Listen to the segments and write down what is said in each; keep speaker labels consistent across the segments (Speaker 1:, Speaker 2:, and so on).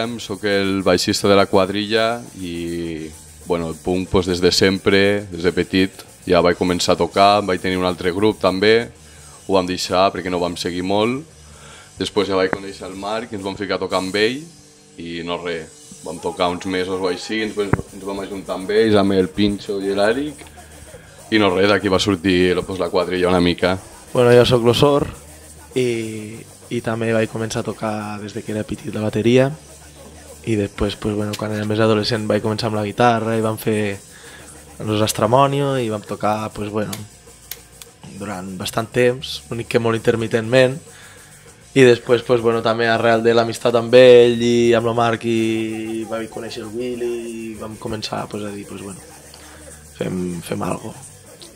Speaker 1: Guillem, sóc el baixista de la quadrilla i bueno, el punk pues, des de sempre, des de petit, ja vaig començar a tocar, vaig tenir un altre grup també, ho vam deixar perquè no vam seguir molt. Després ja vaig conèixer el Marc i ens vam ficar a tocar amb ell i no res, vam tocar uns mesos o així, ens, ens vam ajuntar amb ells, amb el Pinxo i l'Eric i no res, d'aquí va sortir pues, la quadrilla una mica.
Speaker 2: Bueno, jo sóc l'Osor i, i també vaig començar a tocar des de que era petit la bateria i després, pues, bueno, quan era més adolescent vaig començar amb la guitarra i vam fer els Astramonio i vam tocar pues, bueno, durant bastant temps, l'únic que molt intermitentment i després pues, bueno, també arrel de l'amistat amb ell i amb el Marc i vaig conèixer el Willy i vam començar pues, a dir pues, bueno, fem, fem alguna cosa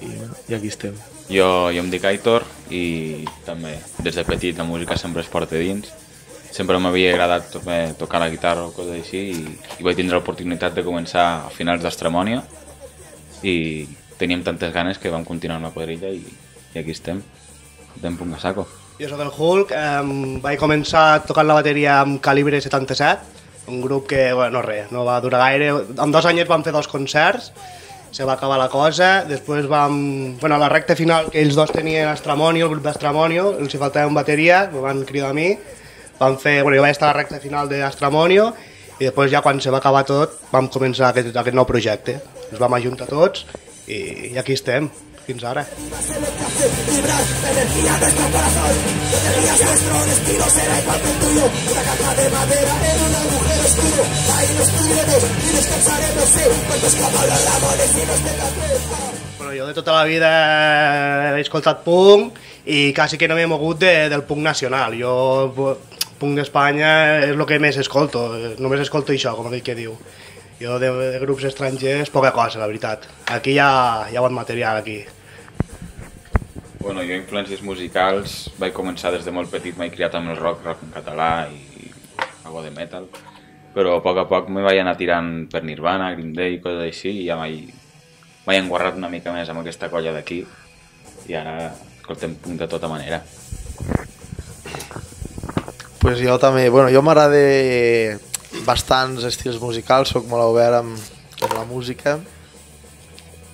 Speaker 2: i, bueno, i aquí estem.
Speaker 3: Jo, jo em dic Aitor i també des de petit la música sempre es porta dins. Sempre m'havia agradat to tocar la guitarra o coses així i, i vaig tindre l'oportunitat de començar a finals d'Estremònia i teníem tantes ganes que vam continuar amb la quadrilla i, i aquí estem, fem punt a saco.
Speaker 4: Jo sóc el Hulk, eh, vaig començar tocant la bateria amb calibre 77, un grup que, bueno, no res, no va durar gaire. En dos anys vam fer dos concerts, se va acabar la cosa, després vam... Bueno, a la recta final, que ells dos tenien Astramonio, el grup d'Astramonio, els hi faltava un bateria, me van cridar a mi, vam fer... Bueno, jo vaig estar a la recta final d'Astramonio, i després ja quan se va acabar tot vam començar aquest, aquest nou projecte. Ens vam ajuntar tots i, i aquí estem, fins ara. Bueno, jo de tota la vida he escoltat punk i quasi que no m'he mogut de, del punk nacional. Jo, punk d'Espanya és el que més escolto, només escolto això, com aquell que diu. Jo de, de grups estrangers poca cosa, la veritat. Aquí hi ha, hi ha bon material, aquí.
Speaker 3: Bueno, jo influències musicals vaig començar des de molt petit, m'he criat amb el rock, rock en català i algo de metal, però a poc a poc me vaig anar tirant per Nirvana, Green Day i coses així i ja m'he enguarrat una mica més amb aquesta colla d'aquí i ara escoltem punk de tota manera.
Speaker 2: Pues jo també, bueno, jo m'agrada bastants estils musicals, sóc molt obert amb, amb la música,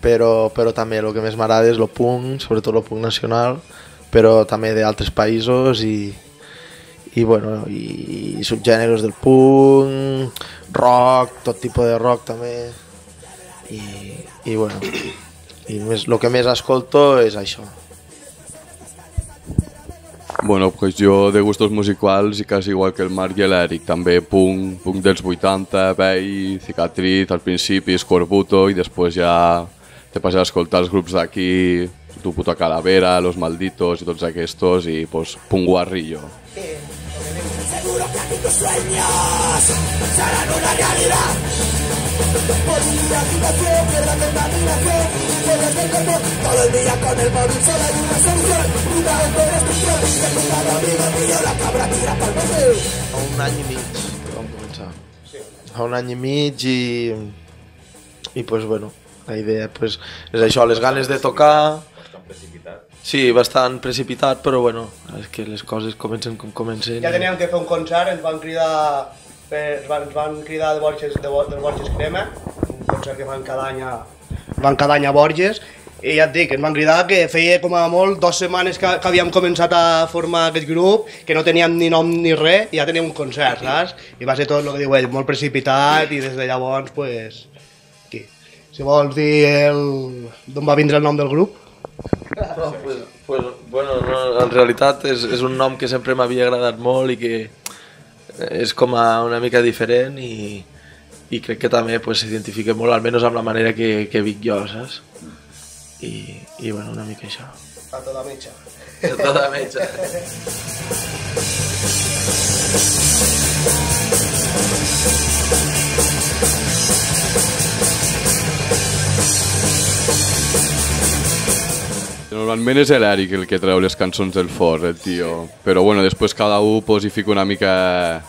Speaker 2: però, però també el que més m'agrada és el punk, sobretot el punk nacional, però també d'altres països i, i, bueno, i, i subgèneres del punk, rock, tot tipus de rock també, i, i bueno, i més, el que més escolto és això.
Speaker 1: Bueno, pues jo de gustos musicals i quasi igual que el Marc i l'Eric, també punk, punk dels 80, Vell, Cicatriz, al principi Scorbuto i després ja te passes a escoltar els grups d'aquí, Tu puta calavera, Los Malditos i tots aquests i pues punk guarrillo.
Speaker 5: Seguro que aquí tus sueños serán una realidad. Por un día activación, pierda contaminación, fuera del cuerpo, todo el día con el móvil solo hay una solución. Puta autodestrucción, el pecado amigo mío, la cabra tira pa'l monte.
Speaker 2: Fa un any i mig que vam començar. Fa un any i mig i, i pues, bueno, la idea pues, és això, les ganes de tocar... Sí, bastant precipitat, però bueno, és que les coses comencen com comencen.
Speaker 4: Ja teníem que fer un concert, ens van cridar, ens, van, ens van cridar de Borges, de, del Borges Crema, un concert que fan cada any a, van cada any a Borges, i ja et dic, ens van cridar que feia com a molt dues setmanes que, que havíem començat a formar aquest grup, que no teníem ni nom ni res, i ja teníem un concert, saps? I va ser tot el que diu ell, molt precipitat, i des de llavors, pues, aquí. Si vols dir el... d'on va vindre el nom del grup?
Speaker 2: No, pues, pues, bueno, no, en realitat és, és un nom que sempre m'havia agradat molt i que és com a una mica diferent i, i crec que també pues, s'identifica molt, almenys amb la manera que, que vic jo, saps? I, i bueno, una mica això.
Speaker 4: A tota mitja.
Speaker 2: Tota metge.
Speaker 1: Normalment és l'Eric el que treu les cançons del fort, el tio. Però bueno, després cada un pues, hi fica una mica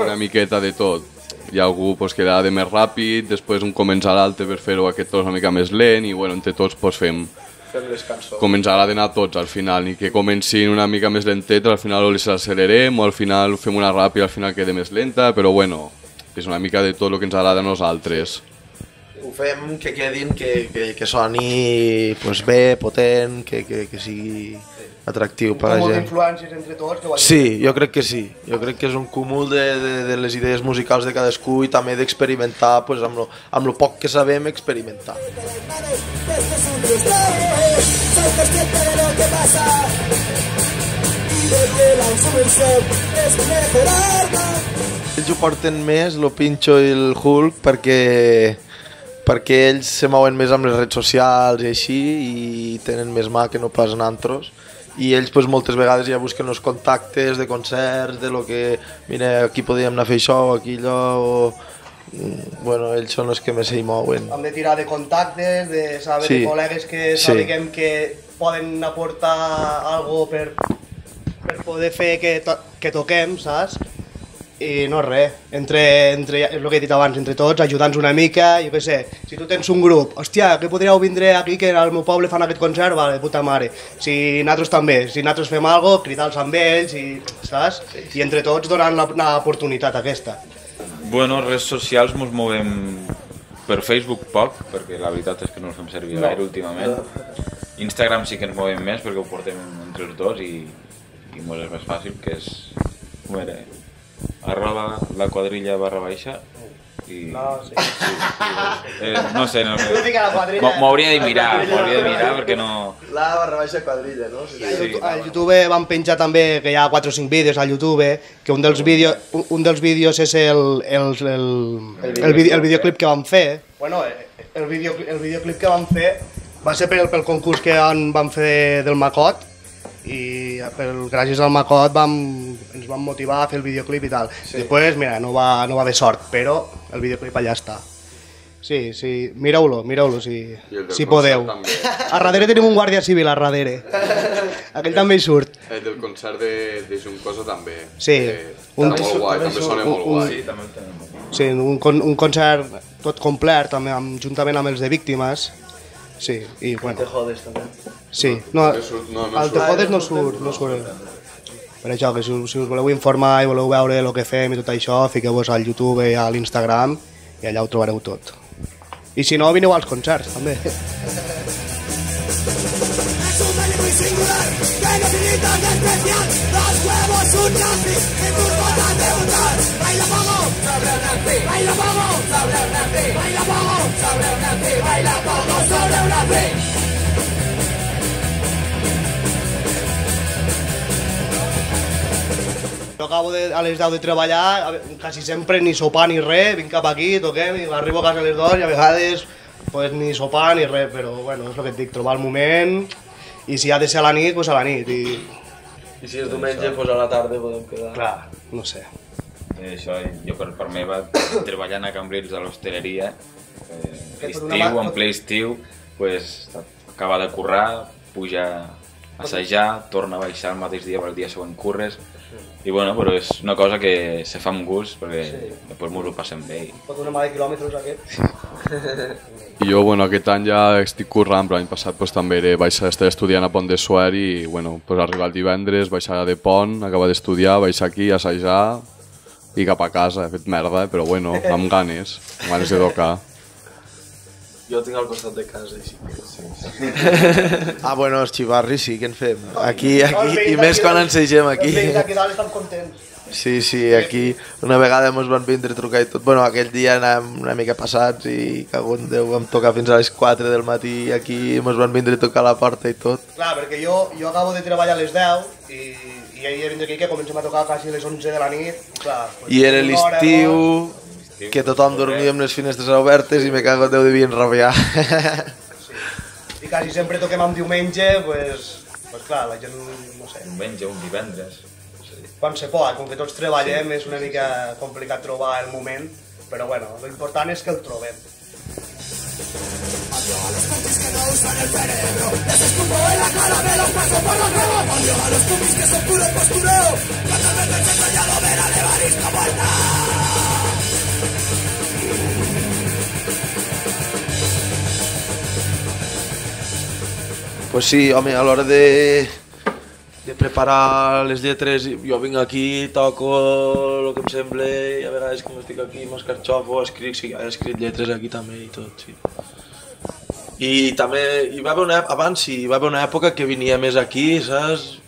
Speaker 1: una miqueta de tot. Hi ha algú pues, que l'ha de més ràpid, després un comença l'altre per fer-ho aquest tros una mica més lent i bueno, entre tots pues, fem,
Speaker 2: fem les cançons.
Speaker 1: com ens agraden a tots al final, ni que comencin una mica més lentetes, al final o les accelerem o al final fem una ràpida, al final queda més lenta, però bueno, és una mica de tot el que ens agrada a nosaltres.
Speaker 2: Fem que quedin, que, que, que soni pues, bé, potent, que, que, que sigui atractiu per a la gent.
Speaker 4: influències entre tots. Que
Speaker 2: Sí, jo crec que sí. Jo crec que és un cúmul de, de, de les idees musicals de cadascú i també d'experimentar, pues, amb, lo, amb lo poc que sabem, experimentar.
Speaker 5: Un soy consciente de lo que pasa y la solución es mejorarnos.
Speaker 2: Ells ho porten més, lo Pincho i el Hulk, perquè, perquè ells se mouen més amb les redes socials i així, i tenen més mà que no pas nantros. I ells pues, moltes vegades ja busquen els contactes de concerts, de lo que, mira, aquí podríem anar a fer això o aquí allò, o... Mm, Bueno, ells són els que més s'hi mouen.
Speaker 4: Hem de tirar de contactes, de saber
Speaker 2: Sí.
Speaker 4: de col·legues que
Speaker 2: Sí.
Speaker 4: que poden aportar algo per, per poder fer que, to que toquem, saps? I no res, entre, entre, és el que he dit abans, entre tots, ajudant-nos una mica, jo què sé, si tu tens un grup, hòstia, que podríeu vindre aquí que al meu poble fan aquest concert, vale, de puta mare. Si nosaltres també, si nosaltres fem algo, cridar-los amb ells, i, saps? I entre tots donant la- l'oportunitat aquesta.
Speaker 3: Bueno, redes socials mos movem per Facebook poc, perquè la veritat és que no el fem servir no. gaire últimament. Instagram sí que ens movem més perquè ho portem entre els dos i, i mos és més fàcil, que és... Era? Arroba la quadrilla barra baixa i...
Speaker 4: No, sí.
Speaker 3: Eh, no sé, no sé.
Speaker 4: Quadrilla.
Speaker 3: M'ho- M'hauria de mirar, m'hauria de mirar perquè no...
Speaker 2: La barra baixa quadrilla, no?
Speaker 4: I a YouTube, al YouTube van penjar també que hi ha 4 o 5 vídeos al YouTube, que un dels vídeos, un, un dels vídeos és el, el, el, el, vídeo, el videoclip que van fer. Bueno, el, vídeo, el videoclip que van fer va ser pel, pel concurs que van, van fer del Macot i per, gràcies al Macot vam, ens van motivar a fer el videoclip i tal. Sí. Després, mira, no va, no va haver sort, però el videoclip allà està. Sí, sí, mireu-lo, mireu-lo si,
Speaker 1: el
Speaker 4: si podeu.
Speaker 1: també.
Speaker 4: A darrere tenim un guàrdia civil, a darrere. Aquell també hi surt.
Speaker 1: El del concert de, de Juncosa també.
Speaker 4: Sí.
Speaker 1: Eh,
Speaker 4: Un-
Speaker 1: molt guai, també sona molt
Speaker 4: un-
Speaker 1: guai.
Speaker 3: Sí, també el.
Speaker 4: Sí, un, con, un concert tot complet, també, amb, juntament amb els de víctimes. Sí, i bueno,
Speaker 2: jodes també.
Speaker 4: Sí. No,
Speaker 1: no, no
Speaker 4: el. Tejodes no surt, no surt. Per això, que si, us- si us voleu informar i voleu veure el que fem i tot això, fiqueu-vos al YouTube i a l'Instagram i allà ho trobareu tot. I si no, vineu als concerts, també.
Speaker 5: Un singular que necesita de especial. Los huevos un nazi y tus
Speaker 4: Jo acabo de, a les 10 de treballar, quasi sempre ni sopar ni res, vinc cap aquí, toquem i arribo a casa a les 2 i a vegades pues, ni sopar ni res, però bueno, és el que et dic, trobar el moment i si ha de ser a la nit, pues a la nit i
Speaker 2: I si és diumenge, pues a la tarda podem quedar.
Speaker 4: clar, no sé.
Speaker 3: Eh, això, jo per part meva, treballant a Cambrils a l'hostaleria, eh, estiu, en ple estiu, pues, acaba de currar, puja a assajar, torna a baixar el mateix dia per el dia següent curres, i bueno, però és una cosa que se fa amb gust, perquè sí. després m'ho passem bé. I...
Speaker 4: Pot una mà de quilòmetres aquest.
Speaker 1: I jo, bueno, aquest any ja estic currant, però l'any passat pues, també era, vaig estar estudiant a Pont de Suert i, bueno, pues, arribar el divendres, baixar de Pont, acabar d'estudiar, baixar aquí, assajar i cap a casa. He fet merda, però bueno, amb ganes, amb ganes de tocar.
Speaker 2: Jo tinc al costat de casa, així que... Sí. ah, bueno, els xivarris sí que en fem. Aquí, aquí, i més quan ensegem aquí.
Speaker 4: Els veïns d'aquí dalt estan contents.
Speaker 2: Sí, sí, aquí una vegada mos van vindre a trucar i tot. Bueno, aquell dia anàvem una mica passats i cago en Déu, vam tocar fins a les 4 del matí i aquí mos van vindre a tocar a la porta i tot.
Speaker 4: Clar, perquè jo, jo acabo de treballar a les 10 i, i he de vindre aquí que comencem a tocar quasi a les 11 de la nit. Clar, pues,
Speaker 2: I era l'estiu,
Speaker 3: Estiu,
Speaker 2: que tothom dormia amb les finestres obertes i me cago en Déu devien rabiar.
Speaker 4: dos, I quasi sempre toquem amb diumenge, pues, pues clar, la gent, no sé,
Speaker 3: Un diumenge, un divendres.
Speaker 4: quan se pot, com que tots treballem és una mica complicat trobar el moment, però bueno, lo important és que el trobem.
Speaker 2: Pues sí, home, a l'hora de, de preparar les lletres, jo vinc aquí, toco el que em sembla, i a vegades que estic aquí m'escarxofo, escric, sí, he escrit lletres aquí també i tot, sí. I també, hi va haver una, abans sí, hi va haver una època que venia més aquí, saps?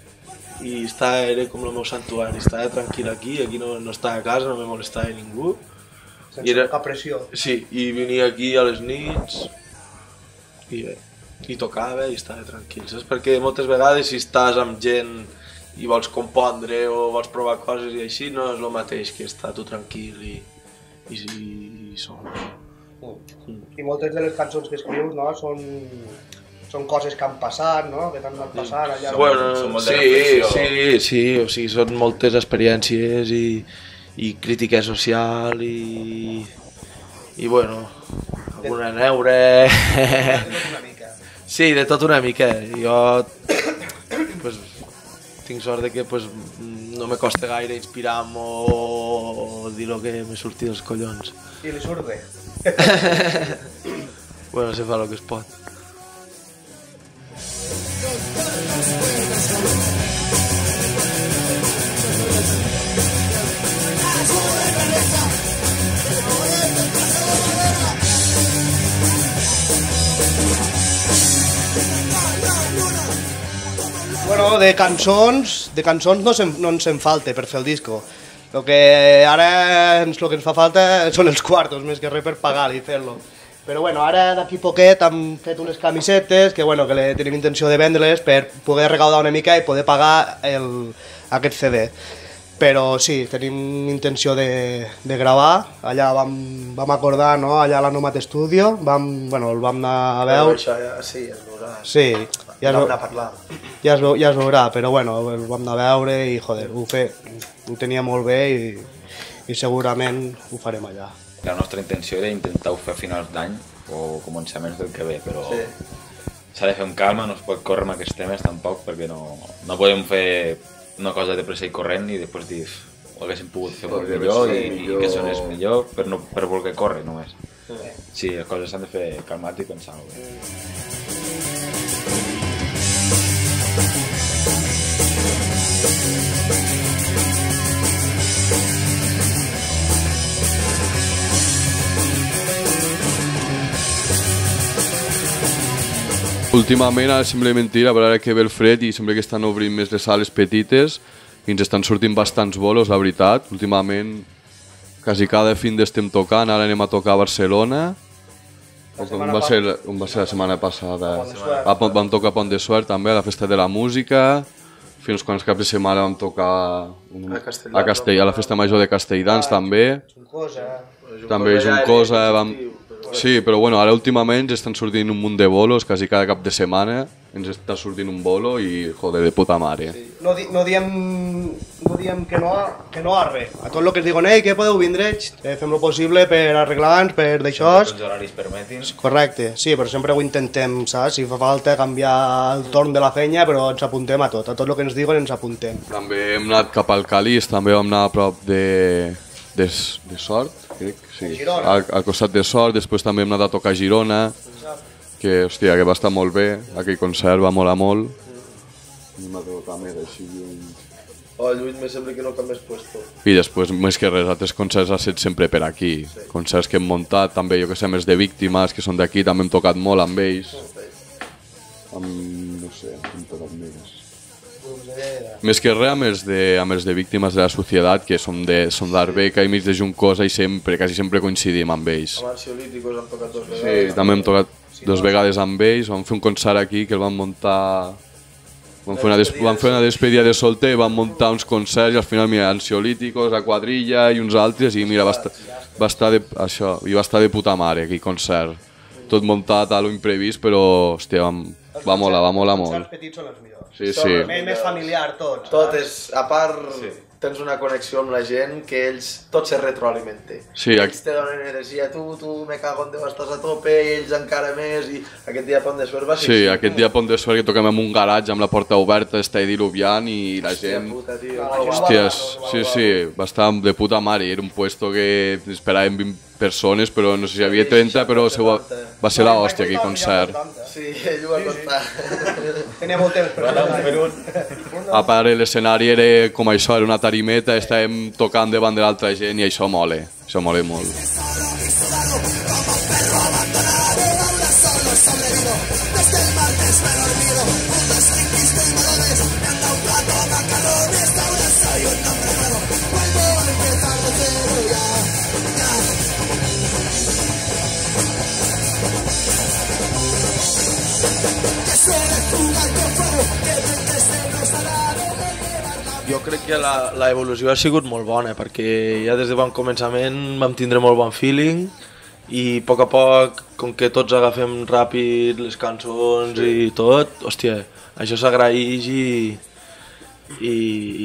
Speaker 2: I estava, era com el meu santuari, estava tranquil aquí, aquí no, no estava a casa, no me molestava ningú.
Speaker 4: Sense
Speaker 2: I era-
Speaker 4: cap pressió.
Speaker 2: Sí, i venia aquí a les nits i bé, i tocava i estava tranquil, saps? Perquè moltes vegades si estàs amb gent i vols compondre o vols provar coses i així, no és el mateix que estar tu tranquil i, i, i, i sol.
Speaker 4: I moltes de les cançons que escrius, no, són, són coses que han passat, no?, que t'han anat passant allà.
Speaker 2: Bueno,
Speaker 3: són molt de
Speaker 2: sí, sí, sí, o sigui, són moltes experiències i, i crítica social i, i bueno, alguna neure... Sí, de tot una mica. Jo pues, tinc sort de que pues, no me costa gaire inspirar-me o, o dir el que me surti dels collons.
Speaker 4: I li surt bé.
Speaker 2: Bueno, se fa el que es pot.
Speaker 4: Bueno, de cançons, de cançons no, se'n, no ens en falta per fer el disco. El que ara ens, lo que ens fa falta són els quartos, més que res per pagar i fer-lo. Però bueno, ara d'aquí poquet hem fet unes camisetes que, bueno, que le, tenim intenció de vendre-les per poder recaudar una mica i poder pagar el, aquest CD. Però sí, tenim intenció de, de gravar, allà vam, vam acordar, no? allà a la Nomad Studio, vam, bueno, el vam anar a veure,
Speaker 2: Això ja, sí, es veurà.
Speaker 4: sí, ja es, veu-
Speaker 2: parlar.
Speaker 4: ja es, veu, ja es veurà, però bueno, el vam anar a veure i joder, ho, fe, ho tenia molt bé i, i segurament ho farem allà.
Speaker 3: La nostra intenció era intentar-ho fer a finals d'any o començaments del que ve, però
Speaker 2: Sí.
Speaker 3: s'ha de fer amb calma, no es pot córrer amb aquests temes tampoc, perquè no, no podem fer una cosa de pressa i corrent i després dir ho haguéssim pogut fer molt millor i,
Speaker 1: millor.
Speaker 3: i que sonés millor per, no, per voler córrer només. Sí, les coses s'han de fer calmat i pensar-ho bé.
Speaker 1: Últimament, ara sembla mentira, però ara que ve el fred i sembla que estan obrint més les sales petites i ens estan sortint bastants bolos, la veritat. Últimament, quasi cada fin d'estem tocant, ara anem a tocar a Barcelona. On va, ser, on va ser la setmana passada? A Pont- Vam tocar a Pont de Suert també, a la Festa de la Música. Fins quants caps de setmana vam tocar un,
Speaker 2: A
Speaker 1: a, Castell, a la Festa Major de Castelldans també.
Speaker 4: És una cosa...
Speaker 1: També és un cosa, vam... Sí, però bueno, ara últimament ens estan sortint un munt de bolos, quasi cada cap de setmana ens està sortint un bolo i, joder, de puta mare.
Speaker 4: No, di, no, diem, no diem que no, que no a res. A tot el que es diuen, ei, que podeu vindre? Eh, fem el possible per arreglar-nos, per d'això.
Speaker 3: Els horaris permetin.
Speaker 4: Correcte, sí, però sempre ho intentem, saps? Si fa falta canviar el torn de la feina, però ens apuntem a tot. A tot el que ens diuen ens apuntem.
Speaker 1: També hem anat cap al Calís, també vam anar a prop de, de, de Sort, crec, sí. Al, al costat de Sort, després també hem anat a tocar a Girona, que, hòstia, que va estar molt bé, aquell concert va molar molt. I m'ha més així.
Speaker 2: O el Lluís me sembla que no canvies puesto.
Speaker 1: I després, més que res, altres concerts ha set sempre per aquí. Concerts que hem muntat, també, jo que sé, més de víctimes, que són d'aquí, també hem tocat molt amb ells. Amb, no sé, hem tocat més. Més que res amb els de, amb els de víctimes de la societat, que som de som d'Arbeca i mig de Juncosa i sempre, quasi sempre coincidim amb ells.
Speaker 2: Amb ansiolíticos han tocat dos
Speaker 1: Sí,
Speaker 2: vegades.
Speaker 1: també hem tocat dos vegades amb ells, vam fer un concert aquí que el vam muntar... Vam fer, una des, vam fer una despedida de solter i vam muntar uns concerts i al final, mira, Ansiolíticos, a Quadrilla i uns altres i mira, va estar, va estar de, això, i va estar de puta mare aquell concert. Tot muntat a lo imprevist, però, hòstia, vam, va molar, va molar
Speaker 4: Els
Speaker 1: molt.
Speaker 4: concerts petits són els millors.
Speaker 1: Sí, sí.
Speaker 4: Més, més familiar, tots.
Speaker 2: Tot és, a part, sí. tens una connexió amb la gent que ells, tot se retroalimenta.
Speaker 1: Sí, aquí-
Speaker 2: Ells te donen energia, tu, tu me cago en Déu, estàs a tope, i ells encara més, i aquest dia Pont de Suert va ser
Speaker 1: Sí,
Speaker 2: així.
Speaker 1: aquest dia Pont de Suert que toquem en un garatge amb la porta oberta, està diluviant i la
Speaker 2: Hòstia
Speaker 1: gent...
Speaker 2: puta, tio.
Speaker 1: Hòsties, sí, sí, va estar de puta mare, era un puesto que esperàvem 20 persones, però no sé si hi havia 30, però se va, va ser la hòstia aquell concert.
Speaker 2: Sí, ell ho va contar.
Speaker 4: Tenia molt temps per
Speaker 1: A part, l'escenari era com això, era una tarimeta, estàvem tocant davant de l'altra gent i això mole, això mole molt.
Speaker 2: Jo crec que la, la evolució ha sigut molt bona perquè ja des de bon començament vam tindre molt bon feeling i a poc a poc, com que tots agafem ràpid les cançons i tot, hòstia, això s'agraeix i, i,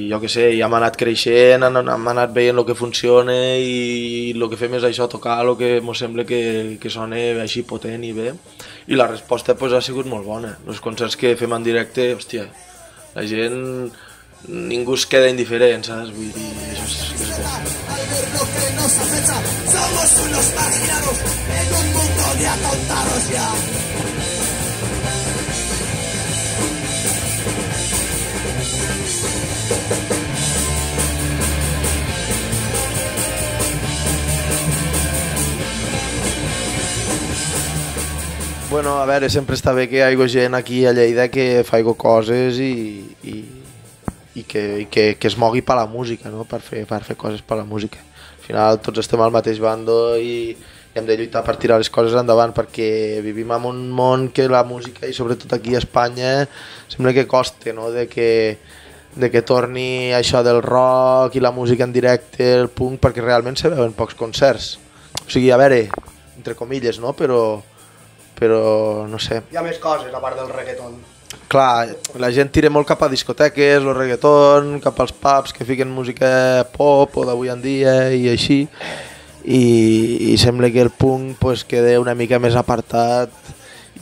Speaker 2: i jo que sé, ja hem anat creixent, hem, hem anat veient el que funciona i el que fem és això, tocar el que ens sembla que, que sona així potent i bé i la resposta pues, ha sigut molt bona. Els concerts que fem en directe, hòstia, la gent ningú es queda indiferent, saps? Vull dir, això és, és bo. Bueno, a veure, sempre està bé que hi hagi gent aquí a Lleida que faig coses i, i, i, que, i que, que es mogui per la música, no? per, fer, per fer coses per la música. Al final tots estem al mateix bando i, i hem de lluitar per tirar les coses endavant perquè vivim en un món que la música i sobretot aquí a Espanya sembla que costa, no? de que, de que torni això del rock i la música en directe, el punk, perquè realment se veuen pocs concerts. O sigui, a veure, entre comilles, no? però, però no sé,
Speaker 4: Hi ha més coses a part del reggaeton.
Speaker 2: Clar, la gent tira molt cap a discoteques, el reggaeton, cap als pubs que fiquen música pop o d'avui en dia i així. I, i sembla que el punk pues, queda una mica més apartat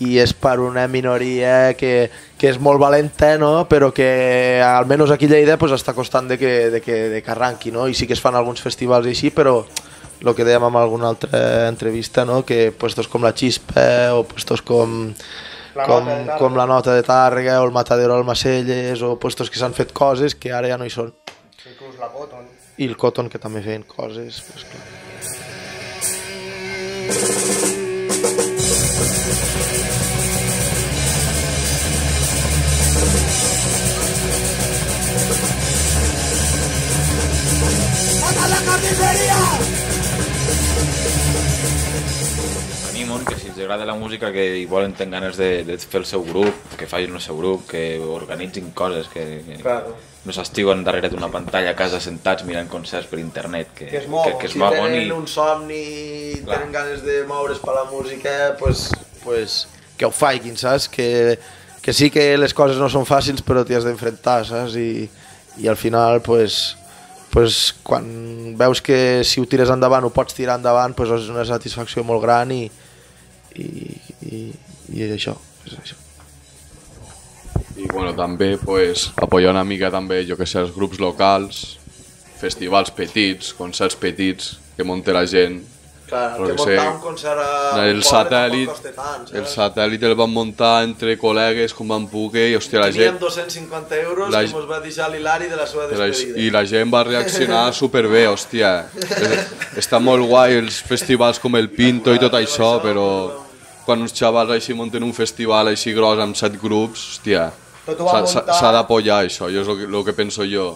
Speaker 2: i és per una minoria que, que és molt valenta, no? però que almenys aquí a Lleida pues, està costant de que, de que, de que arranqui, no? i sí que es fan alguns festivals i així, però el que dèiem en alguna altra entrevista, no? que puestos com la Xispa o puestos com,
Speaker 4: La
Speaker 2: com, com la Nota de Tàrrega o el Matadero al Macelles o puestos que s'han fet coses que ara ja no hi són.
Speaker 4: Inclús la Cotton.
Speaker 2: I el Cotton, que també feien coses. Pues, clar.
Speaker 3: Els agrada la música, que i volen tenir ganes de, de fer el seu grup, que facin el seu grup, que organitzin coses, que, que
Speaker 2: Claro.
Speaker 3: no s'estiguen darrere d'una pantalla a casa sentats mirant concerts per internet, que,
Speaker 4: Que es mouen.
Speaker 3: que, que es
Speaker 2: si tenen
Speaker 3: i...
Speaker 2: un somni
Speaker 3: Clar.
Speaker 2: tenen ganes de moure's per la música, pues, pues, que ho faiguin, saps? Que, que sí que les coses no són fàcils, però t'hi has d'enfrontar, saps? I, I al final, pues, pues, quan veus que si ho tires endavant ho pots tirar endavant, pues, és una satisfacció molt gran i, i, i, i és això. És això.
Speaker 1: I bueno, també pues, apoyar una mica també, jo que sé, els grups locals, festivals petits, concerts petits que monte la gent.
Speaker 2: Clar,
Speaker 1: Però
Speaker 2: que
Speaker 1: que
Speaker 2: muntar un concert a
Speaker 1: El satèl·lit,
Speaker 2: tant,
Speaker 1: el satèl·lit el van muntar entre col·legues com van poder i hòstia, la
Speaker 2: Teníem
Speaker 1: gent,
Speaker 2: 250 euros
Speaker 1: La
Speaker 2: que ens va deixar l'Hilari de la seva despedida.
Speaker 1: i la gent va reaccionar superbé, hòstia. Està molt guai els festivals com el Pinto i tot això, però quan uns xavals així munten un festival així gros amb set grups, hòstia, s'ha- d'apoyar això, jo és el que, el que penso jo.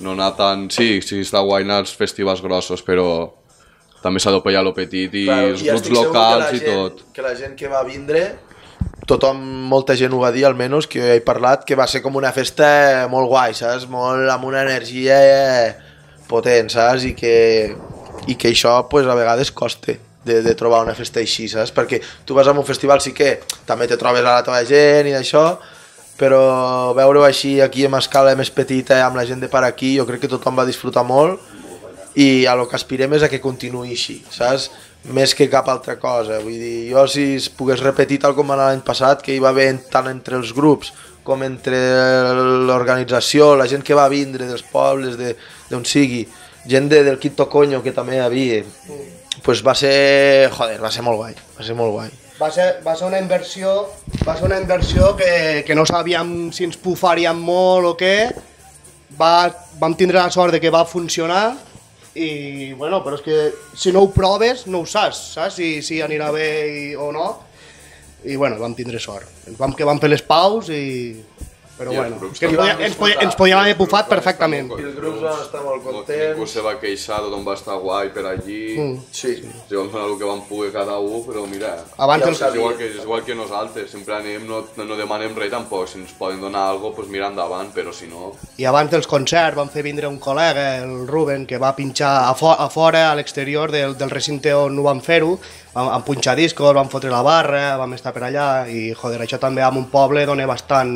Speaker 1: No anar tan... Sí, sí, està guai anar als festivals grossos, però també s'ha d'apoyar lo petit i
Speaker 2: Claro,
Speaker 1: els
Speaker 2: i
Speaker 1: grups locals
Speaker 2: que
Speaker 1: i
Speaker 2: gent,
Speaker 1: tot.
Speaker 2: Que la gent que va vindre, tothom, molta gent ho va dir, almenys, que he parlat, que va ser com una festa molt guai, saps? Molt amb una energia potent, saps? I que, i que això, pues, a vegades costa de, de trobar una festa així, saps? Perquè tu vas a un festival sí que també te trobes a la teva gent i això, però veure-ho així aquí en escala més petita amb la gent de per aquí, jo crec que tothom va disfrutar molt i a lo que aspirem és a que continuï així, saps? Més que cap altra cosa. Vull dir, jo si es pogués repetir tal com va anar l'any passat, que hi va haver tant entre els grups com entre l'organització, la gent que va vindre dels pobles, de- d'on sigui, gent de, del Quinto Coño que també hi havia, pues va ser, joder, va ser molt guai, va ser molt guai.
Speaker 4: Va ser, va ser una inversió, va ser una inversió que, que no sabíem si ens bufaríem molt o què. Va, vam tindre la sort de que va funcionar i, bueno, però és que si no ho proves no ho saps, saps? Si, si anirà bé i, o no. I, bueno, vam tindre sort. Vam, que vam fer les paus i... Però
Speaker 1: I els
Speaker 4: bueno, que ens, podia, ens, podia, ens podíem haver bufat perfectament.
Speaker 2: I els grups van estar molt contents.
Speaker 1: Ningú se va queixar, tothom va estar guai per allí.
Speaker 4: Mm.
Speaker 2: Sí.
Speaker 1: Sí, vam donar el que vam poder cada un, però mira,
Speaker 4: Abans
Speaker 1: ja
Speaker 4: el
Speaker 1: és, igual que, és igual que nosaltres, sempre anem, no, no, no demanem res tampoc, si ens poden donar alguna cosa, pues mira endavant, però si no...
Speaker 4: I abans dels concerts vam fer vindre un col·lega, el Ruben, que va pinxar a, fo a fora, a l'exterior del, del recinte on ho vam fer-ho, vam, vam punxar discos, vam fotre la barra, vam estar per allà, i joder, això també en un poble dona bastant,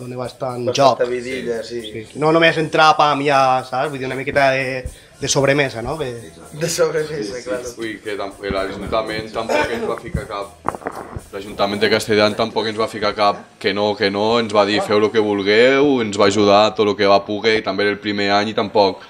Speaker 4: dona bastant joc.
Speaker 2: Bastanta vidilla, sí.
Speaker 4: Sí. No només entrar, pam, ja, saps? Vull dir, una miqueta de, de sobremesa, no? Que...
Speaker 2: De sobremesa, claro.
Speaker 1: Ui, que tampoc, l'Ajuntament tampoc ens va ficar cap... L'Ajuntament de Castellà tampoc ens va ficar cap que no, que no, ens va dir feu el que vulgueu, ens va ajudar tot el que va poder, i també el primer any i tampoc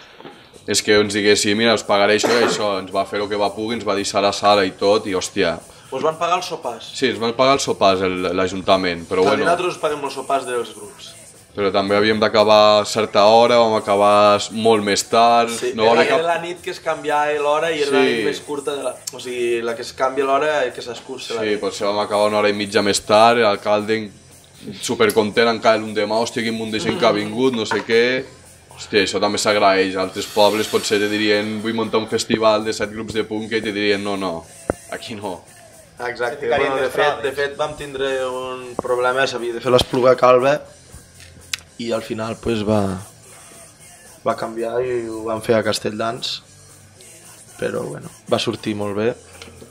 Speaker 1: és que ens diguessin, mira, us pagaré això i això, ens va fer el que va poder, ens va deixar a sala i tot, i hòstia,
Speaker 2: Us van pagar els sopars.
Speaker 1: sí, ens van pagar els sopars el- l'Ajuntament, però
Speaker 2: També
Speaker 1: bueno,
Speaker 2: nosaltres paguem els sopars dels grups.
Speaker 1: però també havíem d'acabar a certa hora, vam acabar molt més tard,
Speaker 2: Sí,
Speaker 1: no
Speaker 2: era,
Speaker 1: cap...
Speaker 2: era la nit que es canviava l'hora i era la
Speaker 1: Sí.
Speaker 2: nit més curta de la... O sigui, la que es canvia l'hora i que s'escurça la
Speaker 1: Sí,
Speaker 2: nit.
Speaker 1: potser vam acabar una hora i mitja més tard, l'alcalde supercontent encara un demà, hòstia, quin munt de gent que ha vingut, no sé què... Hòstia, això també s'agraeix. Altres pobles potser te dirien vull muntar un festival de set grups de punk i te dirien no, no, aquí no.
Speaker 2: Exacte. Bueno, de, fet, de fet vam tindre un problema, s'havia de fer l'espluga calva i al final pues, va, va canviar i ho vam fer a Castelldans però bueno, va sortir molt bé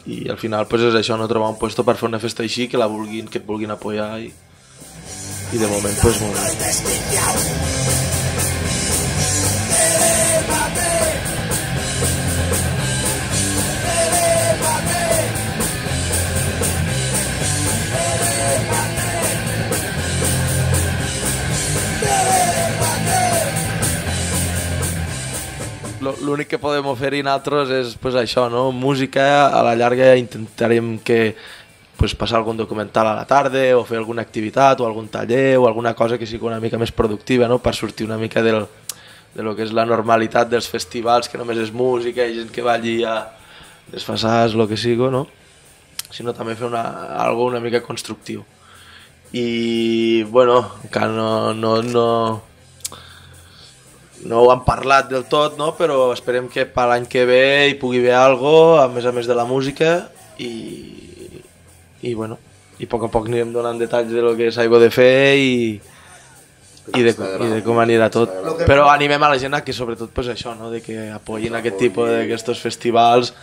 Speaker 2: i al final pues, és això, no trobar un puesto per fer una festa així que la vulguin, que et vulguin apoyar i, i de moment pues, molt bé. L'únic que podem oferir nosaltres és pues, això, no? música, a la llarga intentarem que pues, passar algun documental a la tarda o fer alguna activitat o algun taller o alguna cosa que sigui una mica més productiva no? per sortir una mica del, de lo que és la normalitat dels festivals, que només és música i gent que va allí a desfassar el que sigui, no? sinó també fer una, algo una mica constructiu. I, bueno, encara no, no, no, no ho han parlat del tot, no? però esperem que per l'any que ve hi pugui haver algo a més a més de la música i, i bueno, i a poc a poc anirem donant detalls de lo que s'aigua de fer i, i, de, i de com anirà tot. Però animem a la gent a que sobretot pues, això, no? de que apoyin aquest tipus d'aquests festivals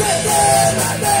Speaker 5: Sedérate.